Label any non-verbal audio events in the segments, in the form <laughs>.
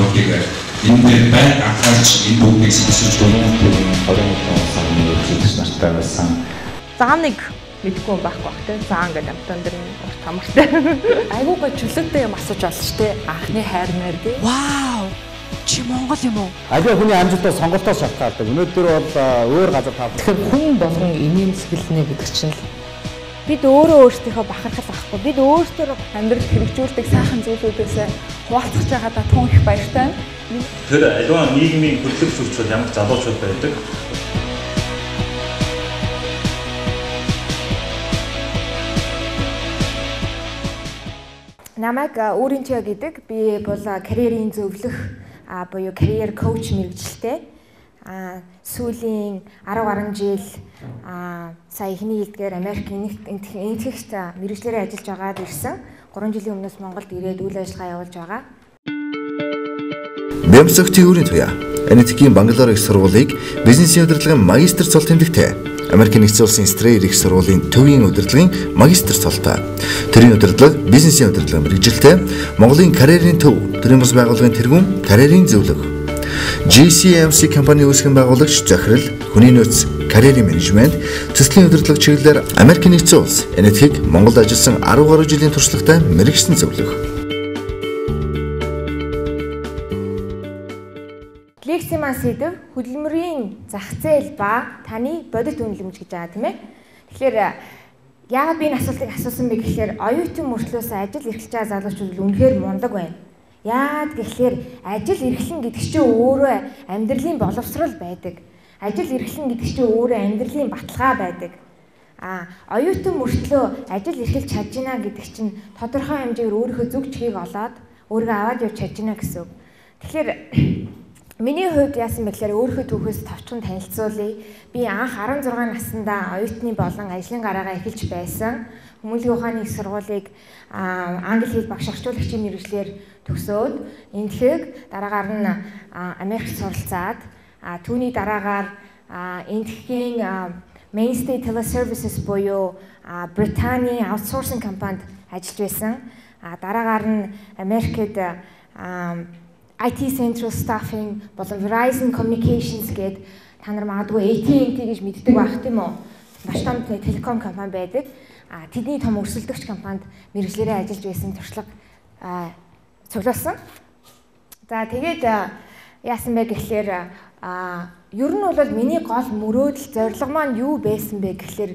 гэдгийг энэ дээр байнга анхаарч энэ бүгдийг сонсож байна. 20 сарын эцэс нартай байсан. Зааныг мэдгүй байхгүй бах те. Заан гэдэг амтан дэр урт хамартай. <laughs> Айгуу гоо чөлөөтэй юм асууж олж штэ. Анхны хайр мэр гэ. Вау! Чи Монгол юм уу? Аливаа хүний амжилтаа сонголтоос шалтгаалдаг. Өнөөдөр бол өөр газар тав. Тэгэхээр хүн болгон инээмсэглэнэ гэдэг чинь бид өөрөө өөрсдийнхөө бахархал авахгүй бид өөрсдөө амьдрал хэрэгжүүлдэг сайхан зүйлүүдээс хуваалцах байгаадаа тун их баяртай. Тэр аливаа нийгмийн хөдлөх бол ямар залуучууд байдаг. Намайг өөрийн гэдэг би бол карьерийн зөвлөх буюу карьер коуч мэрэгчлээ. А сүүлийн 10 гаруй жил а сая эхний хэлдгээр Америк энтгэгчт мэрэгчлэрээ ажиллаж байгаад ирсэн. 3 жилийн өмнөөс Монголд ирээд үйл ажиллагаа явуулж байгаа. Бямсах төвөрийн туяа. Энэтхийн Бангалore их сургуулийг бизнесийн удирдлагын магистр цол тэмдэгтэй. Америк нэгдсэн улсын Стрейр их сургуулийн төвийн удирдлагын магистр цолтой. Төрийн удирдлага, бизнесийн удирдлага мэрэгжилтэй, Монголын карьерийн төв, төрийн бас байгууллагын тэргүүн, карьерийн зөвлөх. GCMC компани үүсгэн байгуулагч захирал, хүний нөөц, карьерийн менежмент, төслийн удирдлага чиглэлээр Америк нэгдсэн улс энэтхийг Монголд ажилласан 10 гаруй жилийн туршлагатай мэрэгчсэн зөвлөх. Лекцийн маань сэдв хөдөлмөрийн зах зээл ба таны бодит үнэлэмж гэж байгаа тийм ээ. Тэгэхээр яагаад би энэ асуултыг асуусан бэ гэхээр оюутан мөртлөөс ажил эрхэлж байгаа залуучууд үнэхээр мундаг байна. Яагаад гэхээр ажил эрхлэн гэдэг чинь өөрөө амьдралын боловсрал байдаг. Ажил эрхлэн гэдэг чинь өөрөө амьдралын баталгаа байдаг. А оюутан мөртлөө ажил эрхэлж чадж гинэ гэдэг чинь тодорхой хэмжээгээр өөрийнхөө зүг чгийг олоод өөрийгөө аваад явж чадж гинэ гэсэн үг. Тэгэхээр Миний хувьд яасан бэ гэхээр өөрийнхөө түүхээс товчхон танилцуулъя. Би анх 16 наснда оюутны болон ажлын гараагаа эхэлж байсан. Хүмүүнлэгийн ухааны их сургуулийг англи хэл багш орчуулагчийн мэрэгчлэр төгсөөд энтгээг дараагаар нь Америкт суралцаад түүний дараагаар энтгэхийн Mainstay Teleservices буюу Британий аутсорсинг компанид ажиллаж байсан. Дараагаар нь Америкт IT Central Staffing болон Verizon Communications гээд та нар магадгүй AT&T гэж мэддэг байх тийм үү? Маш том телеком компани байдаг. А тэдний том өрсөлдөгч компанид мэрэгчлэрээ ажиллаж байсан туршлага цуглуулсан. За тэгээд яасан бэ гэхлээр а ер нь бол миний гол мөрөөдөл зорилго маань юу байсан бэ гэхлээр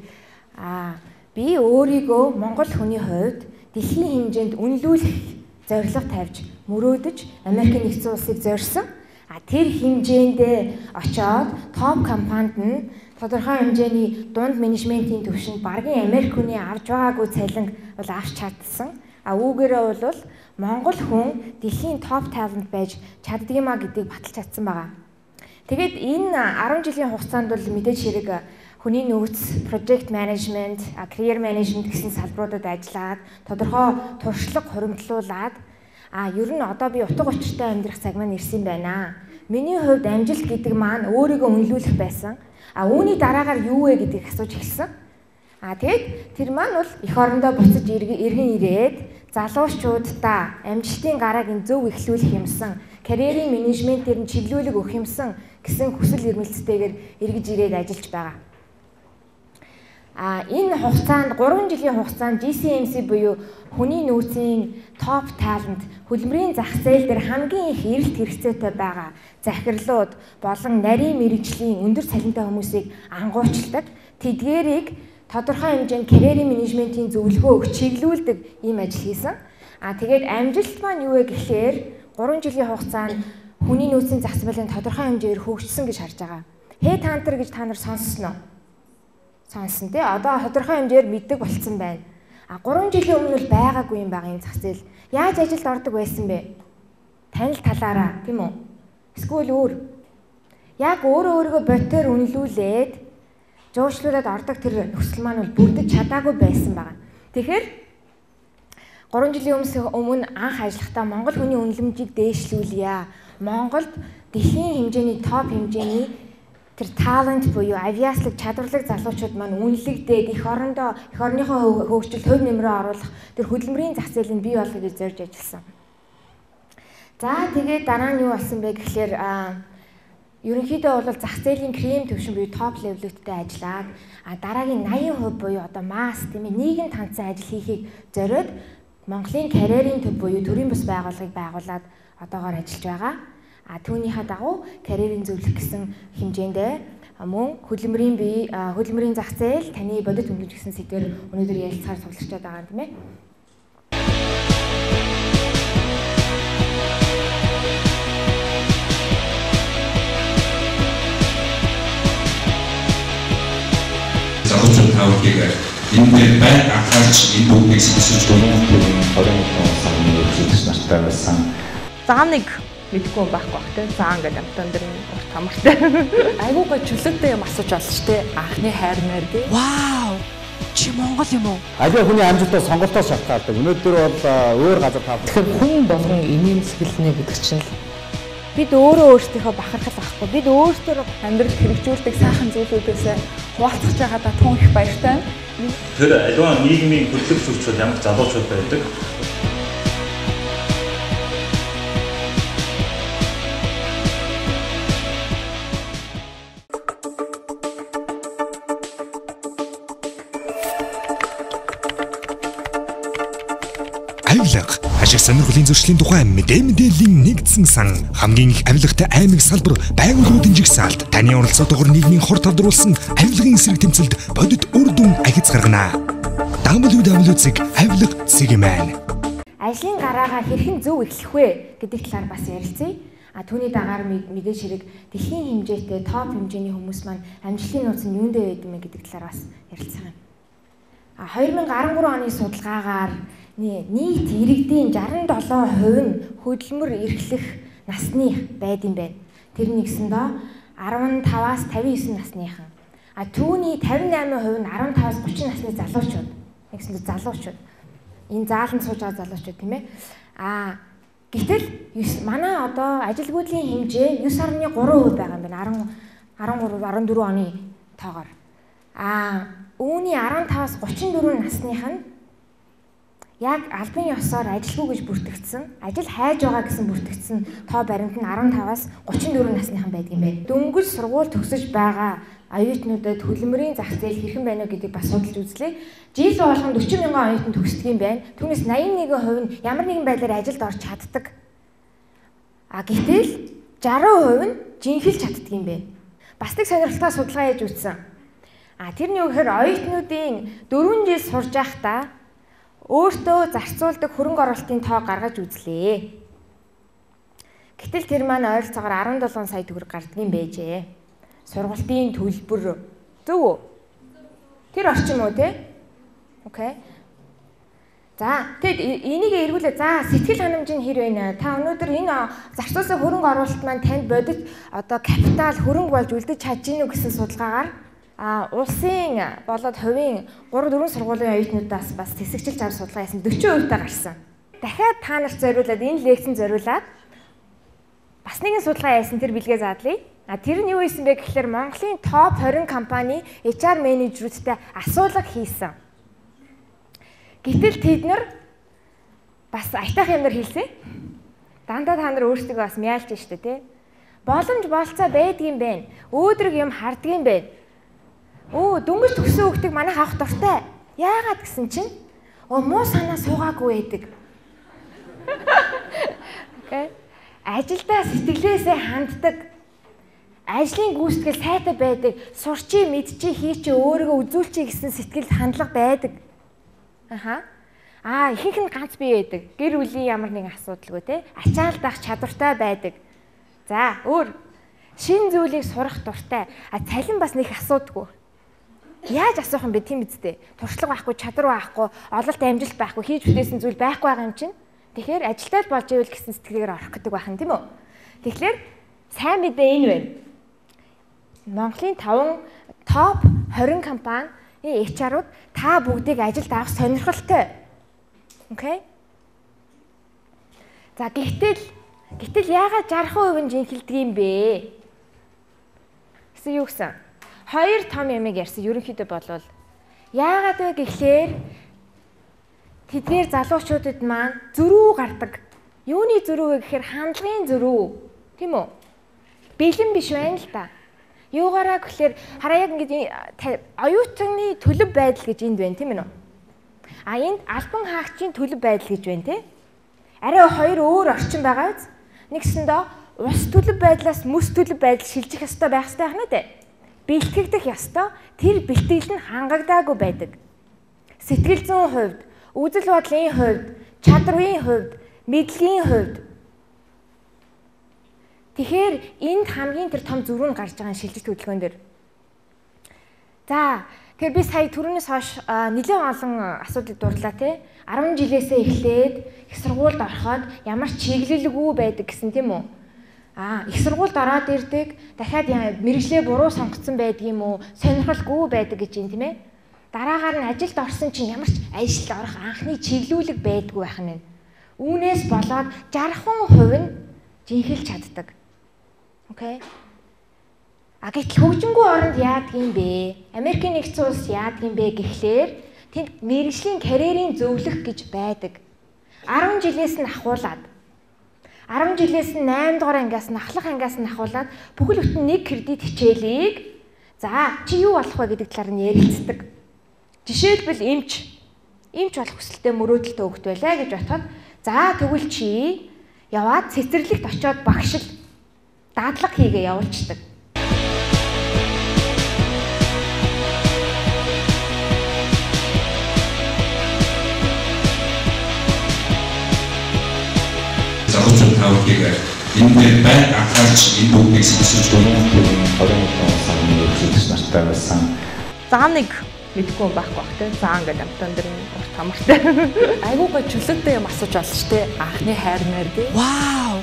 а би өөрийгөө Монгол хүний хувьд дэлхийн хэмжээнд үнэлүүлэх зорилго тавьж мөрөөдөж Америк нэгдсэн улсыг зорьсон. А тэр хэмжээндээ очоод топ компанид нь тодорхой хэмжээний дунд менежментийн төвшөнд баргийн Америк хүний авж байгаагүй цалин бол авч чадсан. А үүгээрээ бол Монгол хүн дэлхийн топ талент байж чаддгиймаа гэдгийг баталж чадсан байгаа. Тэгээд энэ 10 жилийн хугацаанд бол мэдээж хэрэг хүний нөөц, project management, career management гэсэн салбаруудад ажиллаад тодорхой туршлага хуримтлуулад А ер нь одоо би утга учиртай амьдрах цаг маань ирсэн байна. Миний хувьд амжилт гэдэг маань өөрийгөө үнэлүүлэх байсан. А үүний дараагаар юу вэ гэдгийг асууж эхэлсэн. А тэгэд тэр маань бол эх орондоо буцаж иргэн ирээд залуучуудаа амжилтын гарааг нь зөв эхлүүлэх юмсан, карьерийн менежментээр нь чиглүүлэг өгөх юмсан гэсэн хүсэл эрмэлзэлтэйгээр эргэж ирээд ажиллаж байгаа. А энэ хугацаанд 3 жилийн хугацаанд GCMC буюу хүний нөөцийн топ талент хөлбөрийн зах зээл дээр хамгийн их эрэлт хэрэгцээтэй байгаа захирлууд болон нарийн мэрэгжлийн өндөр цалинтай хүмүүсийг ангуучилдаг. Тэдгээрийг тодорхой хэмжээнд карьерийн менежментийн зөвлөгөө өгч чиглүүлдэг ийм ажил хийсэн. А тэгээд амжилт маань юу вэ гэхээр 3 жилийн хугацаанд хүний нөөцийн зах зээлийн тодорхой хэмжээгээр хөгжсөн гэж харж байгаа. Head hunter гэж та нар сонссноо? Сонссон тий. Одоо тодорхой хэмжээр мэддэг болцсон байна А 3 жилийн өмнө л байгаагүй юм байгаа юм зах зээл. Яаж ажилд ордог байсан бэ? Танил талаараа тийм үү? Эсвэл өөр. Яг өөрөө өөрийгөө ботоор үнэлүүлээд жуучлуулад ордог тэр нөхцөл маань бол бүрдэж чадаагүй байсан байгаа. Тэгэхээр 3 жилийн өмнө анх ажиллахдаа Монгол хүний үнэлэмжийг дээшлүүлье. Монголд дэлхийн хэмжээний топ хэмжээний тэр талент буюу авиаслаг чадварлаг залуучууд маань үнэлэгдээд их орондоо их орныхоо хөгжил төв нэмрээ оруулах тэр хөдөлмөрийн зах зээлийг бий болгохыг зорж ажилласан. За тэгээд дараа нь юу болсон бэ гэхлээр ерөнхийдөө бол зах зээлийн крем төвшин буюу топ левелүүдтэй ажиллаад а дараагийн 80% буюу одоо масс тийм ээ нийгэм танцсан ажил хийхийг зориод Монголын карьерийн төв буюу төрийн бас байгууллагыг байгуулад одоогоор ажиллаж байгаа. А түүнийхээ дагуу карьерийн зөвлөх гэсэн хэмжээндээ мөн хөдөлмөрийн бие хөдөлмөрийн зах зээл таны бодит хөнгөлж гэсэн сэдвээр өнөөдөр ярилцахаар суулгачаад байгаа юм тийм ээ. залуучууд тавхийг энэ дээр байг анхаарч энэ бүгдийг сонсож төрлийн 21 сарын үзэгч нартай байсан. Заа нэг мэдгүй байхгүй бах те. Заа ингээд амтан дэр урт хамартай. <laughs> Айгуу гоо чөлөөтэй юм асууж шүү дээ. Анхны хайр маяг гээ. Вау! Чи Монгол юм уу? Аливаа хүний амжилтаас сонголтоос шалтгаалдаг. Өнөөдөр бол өөр газар тав. Тэгэхээр хүн болгон инээмсэглэнэ гэдэг чинь л Бид өөрөө өөрсдийнхөө бахархал авахгүй. Бид өөрсдөө амьдрал хэрэгжүүлдэг сайхан зүйлүүдээс хуваалцах байгаадаа тун их баяртай. Тэр аливаа нийгмийн хөдлөх зүйчүүд ямар залуучууд байдаг. Сонирхлын зөрчлийн тухай мэдээ мэдээллийн нэгдсэн сан хамгийн их авилгатай аймаг салбар байгууллагын жигсаалт таны оролцоотойгоор нийгмийн хор талдруулсан авилгын эсрэг тэмцэлд бодит үр дүн ахиц гаргана. www.avилга цэгмэн ажлын гараагаа хэрхэн зөв эхлэх вэ гэдэг талаар бас ярилцъя. А түүний дагаар мэдээж хэрэг дэлхийн хэмжээтэй топ хэмжээний хүмүүс маань амжилтын нууц нь юундэ байдаг мэ гэдэг талаар бас ярилцсан юм. А 2013 оны судалгаагаар нийт иргэдийн 67% нь хөдөлмөр эрхлэх насны байдсан байна. Тэр нэгсэндээ 15-аас 59 насныхан. А түүний 58% нь 15-аас 30 насны залуучууд. Нэгсэндээ залуучууд. Энэ зааланд сууж байгаа залуучууд тийм ээ. А гэтэл манай одоо ажилгүйдлийн хэмжээ 9.3% байгаа юм байна. 10 13 14 оны тоогоор. А үүний 15-аас 34 насных нь яг албан ёсоор ажилгүй гэж бүртгэгдсэн, ажил хайж байгаа гэсэн бүртгэгдсэн тоо баримт нь 15-аас 34 насныхан байдаг юм байна. Дөнгөж сургууль төгсөж байгаа оюутнуудад хөдөлмөрийн зах зээл хэрхэн байна вэ гэдгийг бас судалж үзлээ. Жил болгон 40 мянган оюутан төгсдөг юм байна. Түүнээс 81% нь ямар нэгэн байдлаар ажилд орж чаддаг. А гэтэл 60% нь жинхэлж чаддаг юм байна. Бас нэг сонирхолтой судалгаа хийж үзсэн. А тэрний үгээр оюутнуудын 4 жил сурж байхдаа өөртөө зарцуулдаг хөрөнгө оруулалтын тоо гаргаж үзлээ. Гэтэл тэр маань ойролцоогоор 17 сая төгрөг гардаг юм байжээ. Сургалтын төлбөр зөв үү? Тэр орчим уу те? Окей. За тэгэд энийг эргүүлээ. За сэтгэл ханамж нь хэр вэ? Та өнөөдөр энэ зарцуулсан хөрөнгө оруулалт маань танд бодит одоо капитал хөрөнгө болж үлдэж чадж гинүү гэсэн судалгаагаар А улсын болоод хувийн 3 4 сургуулийн оюутнуудаас бас тэсэгчилж авах судалгаа хийсэн 40% та гарсан. Дахиад та нарт зориулаад энэ лекцэн зориулаад бас нэгэн судалгаа хийсэн тэр бэлгээ заадлаа. А тэр нь юу хийсэн бэ гэхээр Монголын топ 20 компани HR менежерүүдтэй асуулга хийсэн. Гэтэл тэд нар бас айтах юмнаар хэлсэн. Дандаа та нар өөрсдөө бас мяалж штэ тий. Боломж болцоо байдгийн байна. Өөдрөг юм хардгийн байна Өө дөнгөж төгсөн хүүхдийг манайх авах дуртай. Яагаад гэсэн чинь оо муу санаа суугаагүй байдаг. Окей. Ажилдаа сэтгэлээсээ ханддаг. Ажлын гүйцэтгэл сайтай байдаг. Сурчи, мэдчи, хийчи, өөрийгөө үзүүлчи гэсэн сэтгэл хандлага байдаг. Аха. Аа, ихэнх нь ганц бие байдаг. Гэр бүлийн ямар нэгэн асуудалгүй те. Ачаалдах чадвартай байдаг. За, өөр шин зүйлийг сурах дуртай. А цалин бас нэг асуудаггүй. Яаж асуух юм бэ тийм үсттэй. Туршлага байхгүй, чадвар байхгүй, ололт амжилт байхгүй, хийж бүтээсэн зүйл байхгүй байгаа юм чинь. Тэгэхээр ажилтаа л болж ивэл гэсэн сэтгэлээр орох гэдэг байна тийм үү? Тэгэхээр сайн мэдээ энэ байна. Монголын 5 топ 20 компани HR-ууд та бүгдийг ажилд авах сонирхолтой. Окей? За гэтэл гэтэл яагаад 60% нь жинхэлдэг юм бэ? Гэсэн юу гэсэн? Хоёр том ямиг ярьсан ерөнхийдөө болвол яагаад вэ гэхлээр тэдгээр залуучуудад маань зөрүү гардаг. Юуны зөрүү вэ гэхээр хандлагын зөрүү. Тийм үү? Бэлэн биш байна л да. Юугаараа гэхээр хараа яг ингэж оюутны төлөв байдал гэж энд байна тийм ээ. А энд альбан хаагчийн төлөв байдал гэж байна тийм. Арай хоёр өөр орчин байгаа биз? Нэгсэндээ ус төлөв байдлаас мөс төлөв байдал шилжих ёстой байх ёстой хана тэ. Бэлтгэгдэх ёстой. Тэр бэлтгэл нь хангагдаагүй байдаг. Сэтгэл зүйн хувьд, үзэл бодлын хувьд, чадрын хувьд, мэдлэгийн хувьд Тэгэхээр энд хамгийн тэр том зүрх нь гарч байгаа шилжилт хөдөлгөөн дээр. За тэгэхээр би сая түрүүнээс хойш нэлээд олон асуудлыг дурлаа тий. 10 жилээсээ эхлээд их сургуульд ороход ямар чиглэлгүй байдаг гэсэн тийм үү? Аа их сургуульд ороод ирдэг дахиад мэрэгжлээ буруу сонгоцсон байдаг юм уу? Сонирхолгүй байдаг гэж юм тийм ээ. Дараагаар нь ажилд орсон чинь ямар ч ажилд орох анхны чиглүүлэг байдгүй байх нь. Үүнээс болоод 60% нь жинхэлж чаддаг. Окей. А гэтэл хөгжингүү оронд яадаг юм бэ? Америкийн нэгдсэн улс яадаг юм бэ гэхлээр тэнд мэрэгжлийн карьерийн зөвлөх гэж байдаг. 10 жилээс нь ахуулаад 10 жилээс нь 8 дугаар ангиас нь ахлах ангиас нь ахуулаад бүхэл бүтэн нэг кредит хичээлийг за чи юу болох вэ гэдэг талаар нь ярилцдаг. Жишээлбэл эмч эмч болох хүсэлтэд мөрөөдөлтөө өгт байлаа гэж бодоход за тэгвэл чи яваад цэцэрлэгт очиод багшил дадлага хийгээ явуулцдаг. Залуучууд та бүхийг энэ дээр байг анхаарч энэ бүгдийг сонсож байна. 20 сарын үзэгч нартай байсан. Зам нэг мэдгүй байхгүй бах те. Заа ингээд амтан дээр урт хамартай. <laughs> Айгуу гоо чөлөөтэй юм асууж олж те. Анхны хайр мэр гээ. Вау!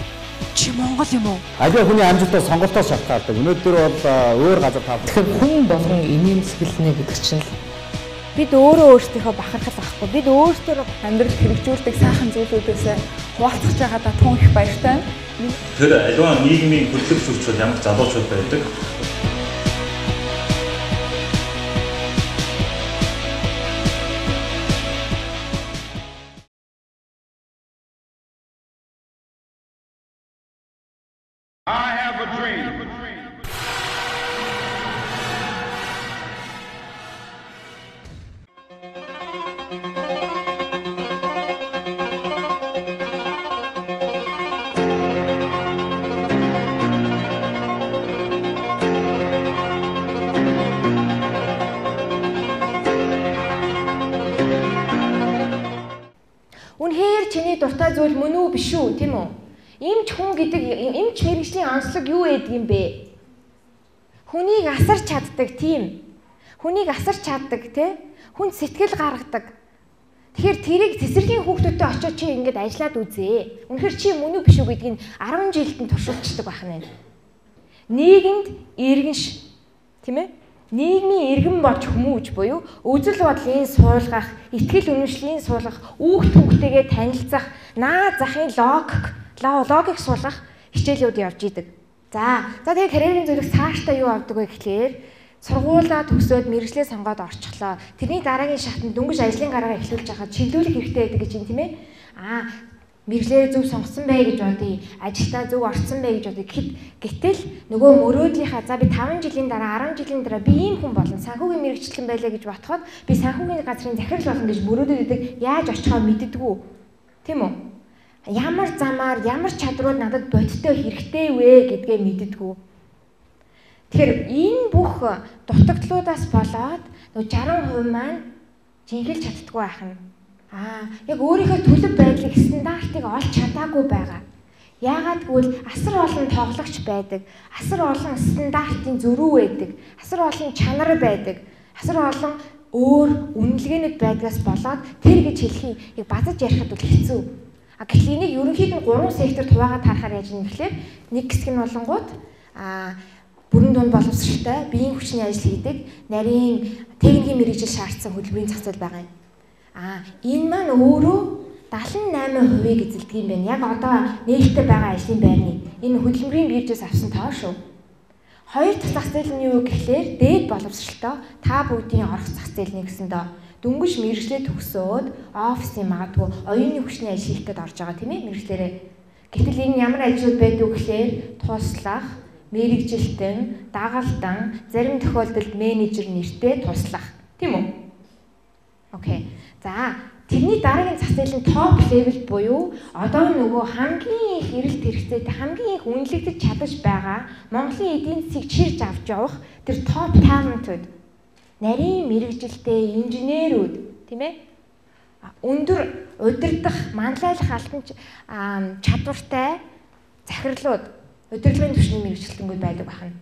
Чи Монгол юм уу? Аливаа хүний амжилтаа сонголтоос шалтгаалдаг. Өнөөдөр бол өөр газар тав. Тэгэхээр хүн болгон инээмсэглэнэ гэдэг чинь бид өөрөө өөрсдийнхөө бахархал авахгүй. Бид өөрсдөө амьдрал хэрэгжүүлдэг сайхан зүйлүүдээс хуваалцах байгаадаа тун их баяртай. Тэр аливаа нийгмийн хөдлөх зүйчүүд ямар залуучууд байдаг. Юм бэ? Хүнийг асарч чаддаг тийм. Хүнийг асарч чаддаг тий. Хүн сэтгэл гаргадаг. Тэгэхээр тэрийг цэцэрлэгийн хүүхдүүдтэй очиод чи ингээд ажиллаад үзээ. Үнэхээр чи мөн үү биш үү гэдгийг 10 жилд нь туршилтчдаг байх нь. Нийгэмд иргэнш тийм ээ? нийгмийн иргэн болж хүмүүж буюу үзэл бодлын суулгах, итгэл үнэмшлийн суулгах, үүх төвхтэйгээ танилцах, наа захын логик, логик суулгах хичээлүүд явж идэг. За, за тэгээ карьерийн зүрх цаашдаа юу авдаг вэ гэхлээр сургуулаа төгсөөд мэрэгчлээ сонгоод орчихлоо. Тэрний дараагийн шатнд дөнгөж ажлын гараа эхлүүлж байхад чиглүүлэх хэрэгтэй гэж юм тийм ээ. Аа, мэрэгчлээ зөв сонгосон бай гэж бодъё. Ажилдаа зөв орсон бай гэж бодъё. Гэхэд гэтэл нөгөө мөрөөдлийнхаа за би 5 жилийн дараа 10 жилийн дараа би ийм хүн болно. Санхүүгийн мэрэгчлэн байлаа гэж бодоход би санхүүгийн газрын захирал болно гэж мөрөөдөд идэг. Яаж очихоо мэддэггүй. Тийм үү? Ямар замаар, ямар чадрууд надад бодиттой хэрэгтэй вэ гэдгээ мэддэггүй. Тэгэхээр энэ бүх дутагдлуудаас болоод нөгөө 60% маань жинхэлж чаддгүй байх нь Аа, яг өөрийнхөө төлөв байдлыг стандартыг олж чадаагүй байгаа. Яагаад гэвэл асар олон тоглогч байдаг. Асар олон стандартын зөрүү байдаг. Асар олон чанар байдаг. Асар олон өөр үнэлгээнүүд байдгаас болоод тэр гэж хэлхий яг базаж ярихад бол хэцүү. А гэтэл энийг ерөнхийд нь гурван секторт хуваагаад харахаар яаж юм гэхлээр нэг хэсэг нь болонгууд а бүрэн дунд боловсралтай биеийн хүчний ажил хийдэг нарийн техникийн мэрэгжил шаардсан хөтөлбөрийн зах зээл байгаа юм. А энэ маань өөрөө 78%-ийг эзэлдэг юм байна. Яг одоо нээлттэй байгаа ажлын байрны энэ хөдөлмөрийн биржээс авсан тоо шүү. Хоёр дахь зах зээл нь юу гэхлээр дээд боловсралтай та бүгдийн орох зах зээл нэг гэсэндээ дөнгөж мэрэгчлээ төгсөөд офисын магадгүй оюуны хүчний ажил хийх гээд орж байгаа тийм ээ мэрэгчлэрээ Гэтэл энэ ямар ажлууд байдаг гэхээр туслах, мэрэгжилтэн, дагалдан, зарим тохиолдолд менежер нэртэй туслах. Тийм үү? Окей. За, тэрний дараагийн зах зээлийн топ левел буюу одоо нөгөө хамгийн их эрэлт хэрэгцээтэй, хамгийн их үнэлэгдэж чадаж байгаа Монголын эдийн засгийг чирж авч явах тэр топ талентууд нарийн мэрэгжилтэй инженерүүд тийм ээ өндөр удирдах манлайлах алтан чадвартай захирлууд удирдлагын түвшний мэрэгчлэлтэнгүүд байдаг байна.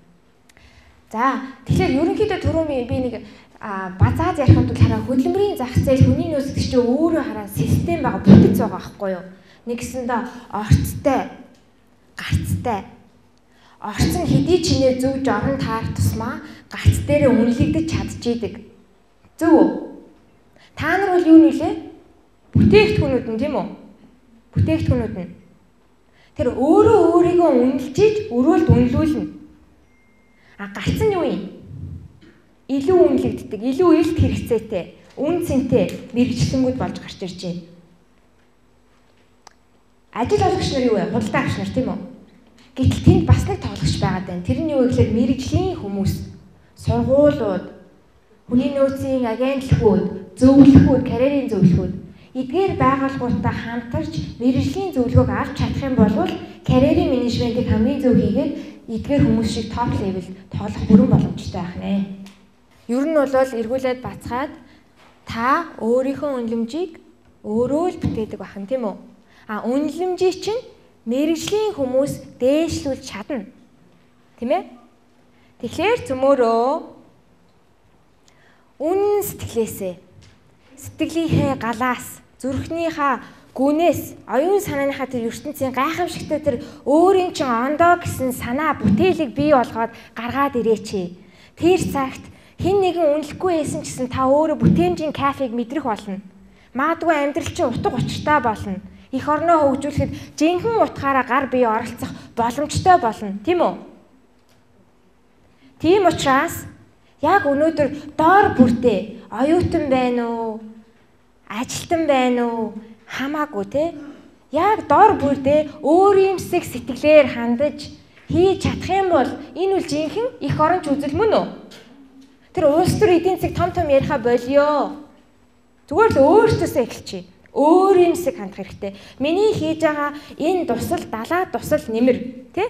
За тэгэхээр ерөнхийдөө түрүү би нэг базаад ярих бол хараа хөдөлмөрийн зах зээл хүний нөөцөд чи өөрөө хараа систем байгаа бүтц байгаа байхгүй юу? Нэгсэндээ орцтой, гарцтай. Орц нь хэдий чинээ зөв жорон таарах тусмаа гарц дээрээ үнэлэгдэж чадчихийдэг. Зөв үү? Та нар бол юу нэлээ? Бүтээгдэхүүнүүд нь тийм үү? Бүтээгдэхүүнүүд нь. Тэр өөрөө өөрийгөө үнэлжиж өрөөлд үнэлүүлнэ. А гарц нь юу юм? илүү үнэлэгддэг, илүү илт хэрэгцээтэй, үн цэнтэй мэрэгчлэнгүүд болж гарч ирж байна. Ажил олгогч нар юу вэ? Худалдаа авч нар тийм үү? Гэтэл тэнд бас нэг тоглогч байгаад байна. Тэр нь юу гэхээр мэрэгжлийн хүмүүс, сургуулиуд, хүний нөөцийн агентлагууд, зөвлөхүүд, карьерийн зөвлөхүүд эдгээр байгууллагуудтай хамтарч мэрэгжлийн зөвлөгөөг авч чадах юм бол карьерийн менежментийг хамгийн зөв хийгээд эдгээр хүмүүс шиг топ левел тоглох бүрэн боломжтой байх нэ. Ер нь бол эргүүлээд бацгаад та өөрийнхөө үнэлэмжийг өөрөө л бүтээдэг бахан тийм үү? А үнэлэмжийг чинь мэрэгжлийн хүмүүс дээшлүүлж чадна. Тийм ээ? Тэгэхээр цөмөөрөө үн сэтгэлээсээ сэтгэлийнхээ галаас зүрхнийхаа гүнээс оюун санааныхаа тэр ертөнцийн гайхамшигтай тэр өөрийн чинь ондоо гэсэн санаа бүтээлийг бий болгоод гаргаад ирээч. Тэр цагт Хин нэгэн үнэлэхгүй байсан гэсэн та өөрөө бүтээмжийн кафег мэдрэх болно. Маадгүй амьдрал чинь утга учиртай болно. Их орноо хөгжүүлэхэд жинхэнэ утгаараа гар бие оролцох боломжтой болно. Тийм үү? Тийм учраас яг өнөөдөр доор бүртээ оюутан байна уу? Ажилтан байна уу? Хамаагүй те. Яг доор бүртээ өөрийн сэтгэлээр хандаж хийж чадах юм бол энэ үл жинхэнэ их оронч үзэл мөн үү? Тэр улс төр эдийн засаг том том яриха болио. Зүгээр л өөртөөсөө эхэлчихье. Өөрийн хэсэг хандах хэрэгтэй. Миний хийж байгаа энэ тусал далаа тусал нэмэр тий?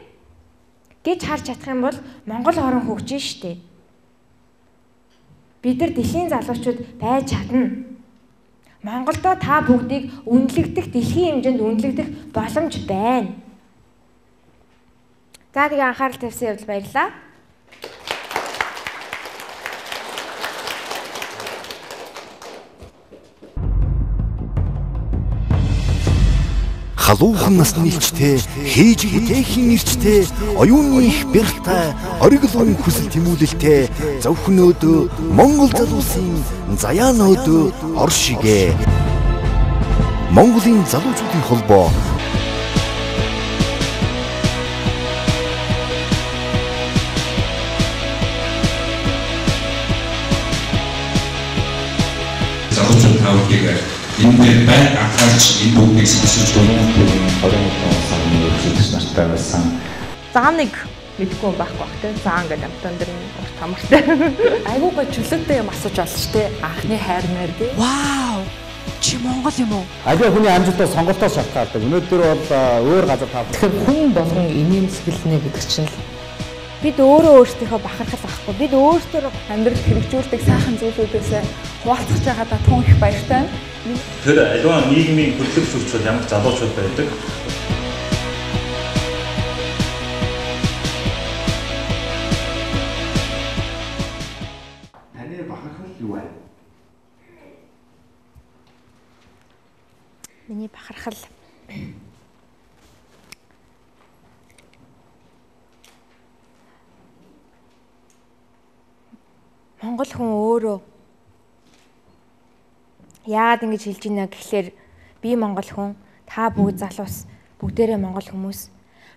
Гэж харж чадах юм бол Монгол орон хөгжин штэ. Бид нар дэлхийн залуучууд байж чадна. Монголдо та бүгдийг үнэлэгдэх дэлхийн хэмжээнд үнэлэгдэх боломж байна. За тэгээ анхаарал тавьсан явдал баярлалаа. Халуухан насны элчтэй хийж бүтээхийн эрчтэй оюуны их бэрхтай ориглон хүсэл тэмүүлэлтэй зөвхнөөдөө Монгол залуусын заяанөөдөө оршигэ. Монголын залуучуудын холбоо залуучууд тавхийг энэ дээр байг анхаарч энэ бүгдийг сонсож төрлийн 20 сарын үзэгч нартай байсан. Заа нэг мэдгүй байхгүй бах те. Заа ингээд амтан дэр урт хамартай. Айгуу гой чөлөөтэй юм асууж олж те. Анхны хайр мэр гэ. Вау! Чи Монгол юм уу? Аливаа хүний амжилтаа сонголтоос шалтгаалдаг. Өнөөдөр бол өөр газар тав. Тэгэхээр хүн болгон инээмсэглэнэ гэдэг чинь бид өөрөө өөрсдийнхөө бахархал авахгүй бид өөрсдөө амьдрал хэрэгжүүлдэг сайхан зүйлүүдээс хуваалцах байгаадаа тун их баяртай. Тэр аливаа нийгмийн хөдлөх зүйчүүд ямар залуучууд байдаг. Таны бахархал юу вэ? Миний бахархал Монгол хүн өөрөө яагаад ингэж хэлж байна гэхлээр би монгол хүн, та бүгд залуус, бүгдээрээ монгол хүмүүс.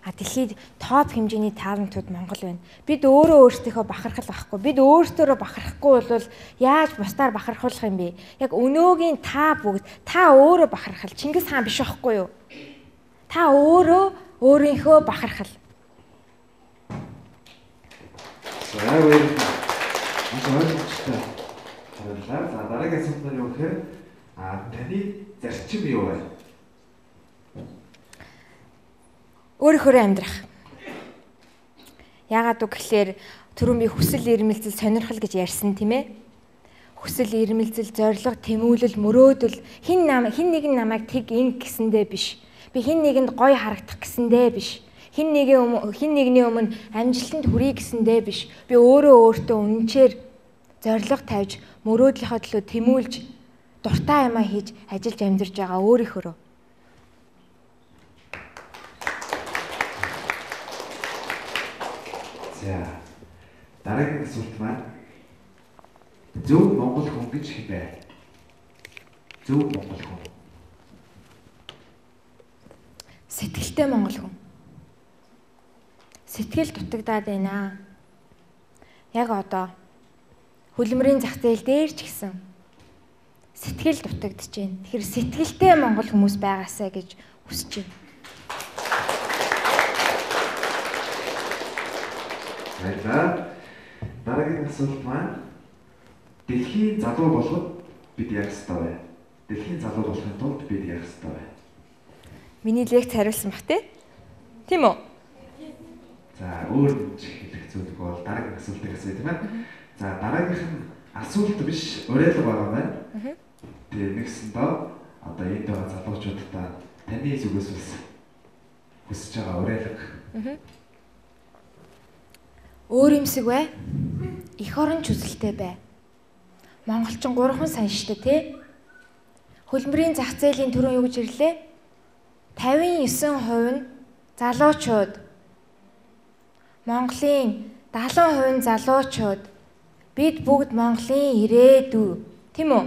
А дэлхийд топ хэмжээний талентууд монгол байна. Бид өөрөө өөрсдийнхөө бахархал байхгүй. Бид өөрсдөө бахархахгүй бол яаж бусдаар бахархуулах юм бэ? Яг өнөөгийн та бүгд та өөрөө бахархал Чингис хаан биш байхгүй юу? Та өөрөө өөрийнхөө бахархал. За баярлалаа. Асуулт нь юу гэхээр а таны зарчим юу вэ? Өөрийнхөө амьдрах. Яагаад үг гэхээр түрүүн би хүсэл эрмэлзэл сонирхол гэж ярьсан тийм ээ. Хүсэл эрмэлзэл зориг тэмүүлэл мөрөөдөл хин нам хин нэг нь намайг тэг ин гэсэндээ биш. Би хин нэгэнд гоё харагдах гэсэндээ биш. Хин нэгийн хин нэгний өмнө амжилтанд хүрэх гэсэндээ биш. Би өөрөө өөртөө үнэнчээр зориг тавьж мөрөөдлийнхөө төлөө тэмүүлж дуртай юмаа хийж ажиллаж амьдарч байгаа өөрийнхөө. За дараагийн асуулт маань зөв монгол хүн гэж хэмээ. Зөв монгол хүн. Сэтгэлтэй монгол хүн. Сэтгэл дутагдаад байна. Яг одоо хөлмөрийн зах зээл дээр ч гэсэн сэтгэл дутагдж байна. Тэгэхээр сэтгэлтэй монгол хүмүүс байгаасаа гэж хүсэж байна. Баярлалаа. Дараагийн асуулт маань дэлхийн залуу болоход бид яах ёстой вэ? Дэлхийн залуу болохын тулд бид яах ёстой вэ? Миний лекц хариулсан бах тий? Тийм үү? За өөр нэг хэлэх зүйл бол дараагийн асуултыг асууя тийм ээ. За дараагийнх нь асуулт биш уриалга байгаа байна. Тэгээ нэгсэндээ одоо энд байгаа залуучуудаа таны зүгээс бас хүсэж байгаа уриалга. Өөр юмсэг бай. Эх орон чүсэлтэй бай. Монголчин 3хан сайн штэ тий. Хөлбөрийн зах зээлийн төрөө юу гэж ирлээ? 59% нь залуучууд. Монголын 70% нь залуучууд. Бид бүгд Монголын ирээдүй. Тийм үү?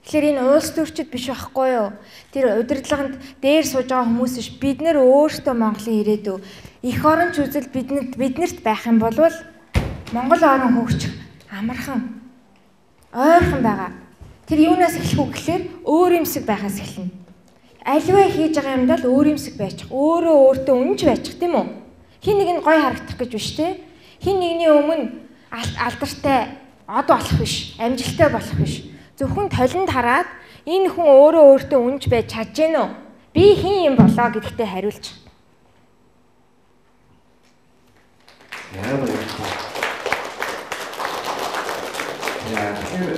Тэгэхээр энэ улс төрчид биш байхгүй юу? Тэр удирдлаганд дээр сууж байгаа хүмүүс биш. Бид нэр өөрсдөө Монголын ирээдүй. Эх орон үзэл биднэрт биднэрт байх юм бол Монгол орон хөгжих амархан ойрхон байгаа. Тэр юунаас эхлэх үг гэхээр өөр юмсэг байхаас эхэлнэ. Аливаа хийж байгаа юмдаа л өөр юмсэг байчих. Өөрөө өөртөө үнэнч байчих тийм үү? Хин нэг нь гой харагдах гэж биш те. Хин нэгний өмнө алдартай од болох биш, амжилттай болох биш. Зөвхөн толинд хараад энэ хүн өөрөө өөртөө үнэнч байж чадж гэнэ үү? Би хин юм болоо гэдэгтээ хариулж. Яа баярлалаа. Яа тэгэхээр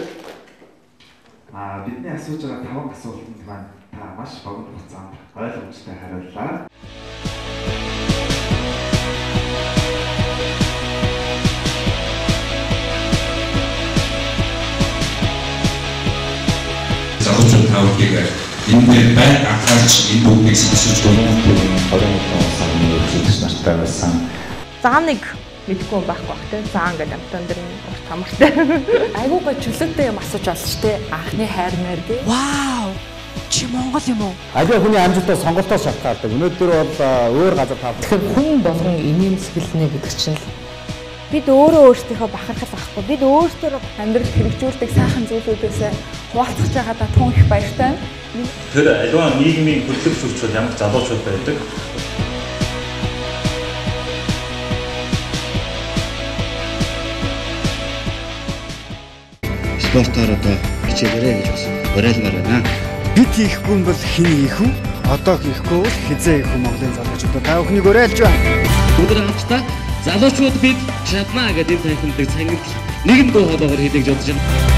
а бидний асууж байгаа таван асуултанд маань та маш богино хугацаанд ойлгомжтой хариуллаа. Залуучууд та бүхийг энэ дээр байг анхаарч энэ бүгдийг сонсож төрлийн 21 сарын үзэгч нартай байсан. Заа нэг мэдгүй юм байхгүй бах те. Заа ингээд амтан дэр урт хамартай. <laughs> Айгуу гой чөлөөтэй юм асууж олж штэ. Анхны хайр мэр гэ. Вау! Чи Монгол юм уу? Аливаа хүний амжилтаа сонголтоос шалтгаалдаг. Өнөөдөр бол а, өөр газар тав. Тэгэхээр хүн болгон инээмсэглэнэ гэдэг чинь л Бид өөрөө өөрсдийнхөө бахархал авахгүй. Бид өөрсдөө амьдрал хэрэгжүүлдэг сайхан зүйлүүдээс хуваалцах жагаадаа тун их баяртай. Тэр аливаа нийгмийн хөдлөх зүйчүүд ямар залуучууд байдаг. спортоор одоо хичээлээрэй гэж бас уриалмаар байна. Бид хийхгүй бол хэн хийх вэ? Одоо хийхгүй бол хизээ хийх вэ Монголын залуучуудаа та бүхнийг уриалж байна. Өнөөдөр хамтдаа залуучууд бид чаднаа гэдэг энэ танхимдаг цангид нэгэн дуу хоолойгоор хэлэж бодож байна.